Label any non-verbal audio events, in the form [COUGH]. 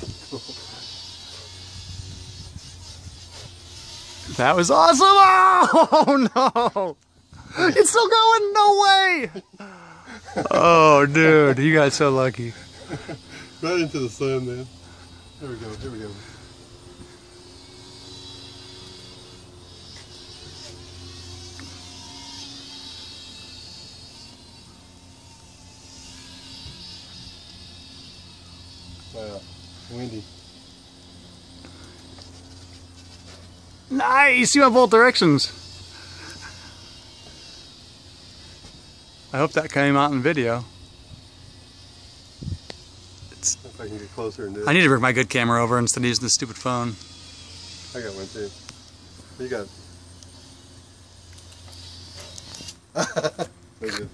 [LAUGHS] That was awesome! [LAUGHS] Oh no! It's still going! No way! Oh dude, you got so lucky. right into the sun, man. There we go, here we go. Yeah windy. Nice! You have both directions. I hope that came out in video. If I can get closer and do I need to bring my good camera over instead of using this stupid phone. I got one too. You got. [LAUGHS] Very good.